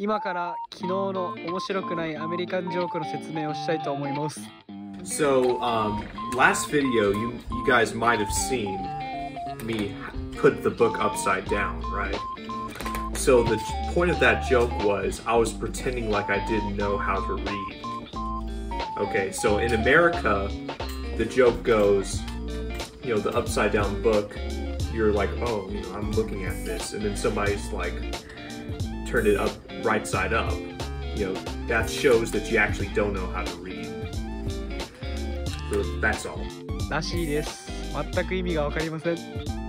今から昨日の面白くないアメリカンジョークの説明をしたいと思います So, um, last video, you you guys might have seen me put the book upside down, right? So the j- point of that joke was I was pretending like I didn't know how to read. Okay, so in America, the joke goes, you know, the upside down book. You're like, oh, you know, I'm looking at this, and then somebody's like, turned it up right side up. You know, that shows that you actually don't know how to read. So that's all. らしいです全く意味が分かりません